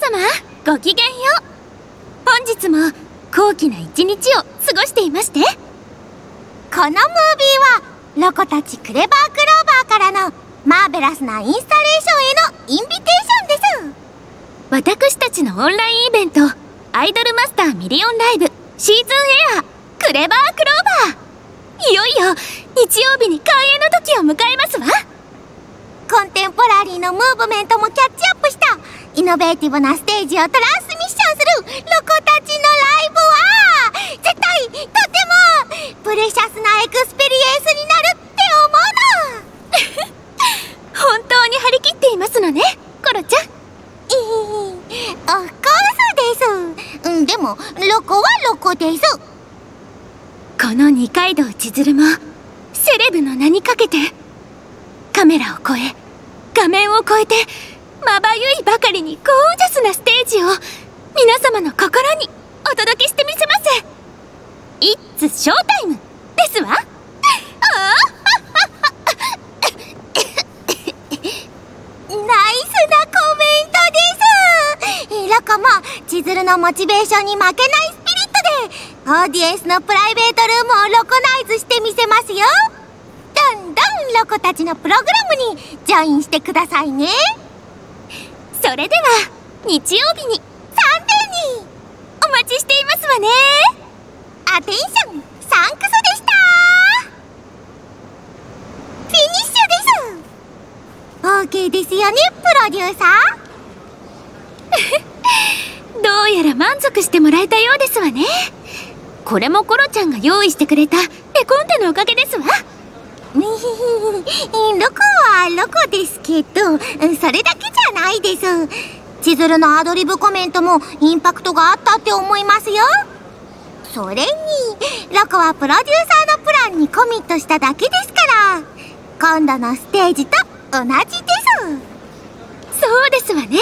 様ごきげんよう。本日も高貴な一日を過ごしていまして。このムービーはロコたちクレバークローバーからのマーベラスなインスタレーションへのインビテーションです。私たちのオンラインイベントアイドルマスターミリオンライブシーズンエアクレバークローバー。いよいよ日曜日に開演の時を迎えますわ。コンテンポラリーのムーブメントもキャッチ innovative なステージを transmission するロコたちのライブは。絶対とても precious な experience になるって思うの本当に張り切っていますのねロコちゃん。ええオフコーです、ん、でもロコはロコですこの二階堂千鶴もセレブの名にかけてカメラを越え画面を越えてまばゆいばかりにゴージャスなステージを皆様の心にお届けしてみせます。イッツショータイムですわ。ナイスなコメントです。ロコも千鶴のモチベーションに負けないスピリットでオーディエンスのプライベートルームをロコナイズしてみせますよ。どんどんロコたちのプログラムに join してくださいね。それでは日曜日に3点にお待ちしていますわね。 attention thanks でした。フィニッシュです。OK ですよねプロデューサー。どうやら満足してもらえたようですわね。これもコロちゃんが用意してくれた絵コンテのおかげですわ。ロコはロコですけどそれだけじゃないです。千鶴のアドリブコメントもインパクトがあったって思いますよ。それにロコはプロデューサーのプランにコミットしただけですから。今度のステージと同じです。そうですわね。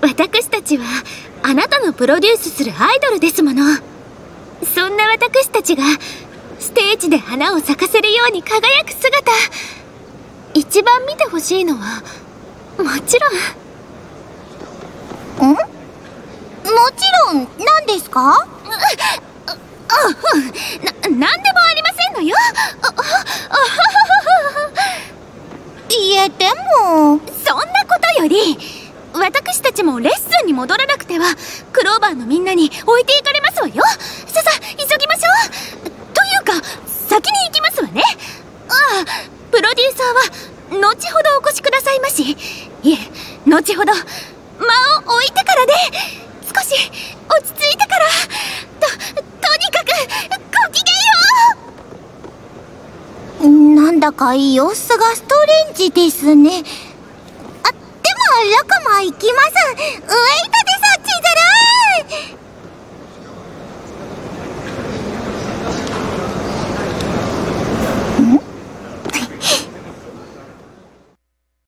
私たちはあなたのプロデュースするアイドルですもの。そんな私たちがステージで花を咲かせるように輝く姿。一番見てほしいのはもちろん。んもちろん。何ですか？な、何でもありませんのよ。いえでも。そんなことより私たちもレッスンに戻らなくてはクローバーのみんなに置いていかれますわよ。ささ急ぎましょうか先に行きますわね。ああプロデューサーは後ほどお越しくださいましいえ後ほど間を置いてからで少し落ち着いてからととにかくごきげんよう。なんだか様子がストレンジですね。あでもロコも行きます。ウェイト